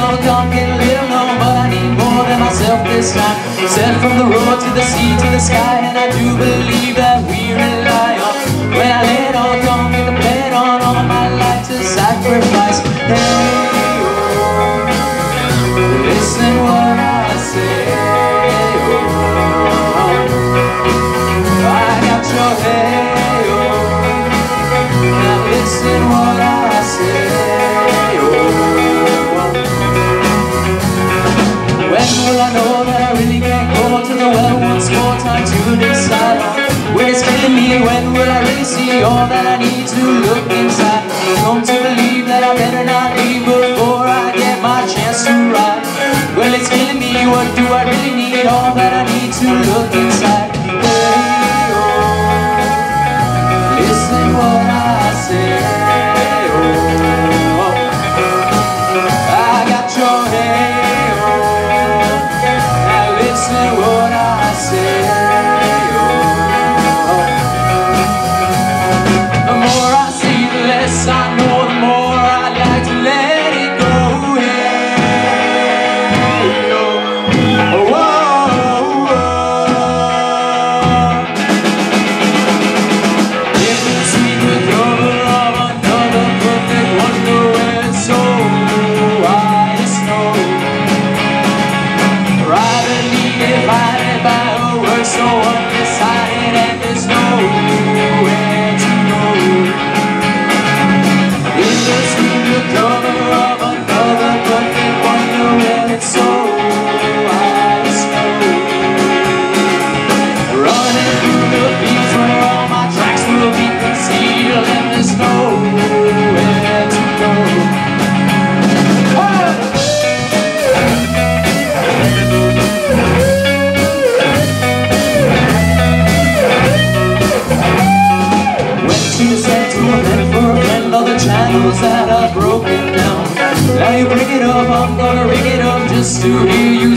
Don't get a little known But I need more than myself this time. Set from the road to the sea to the sky And I do believe that we're in with me? When will I really see all that I need to look inside? Come to believe that I better not leave before I get my chance to ride. Well, it's killing me. What do I really need? All that I need to look inside. Hey, oh, listen what I say. Oh, I got your hey, oh, now listen what I Now you bring it up, I'm gonna ring it up just to hear you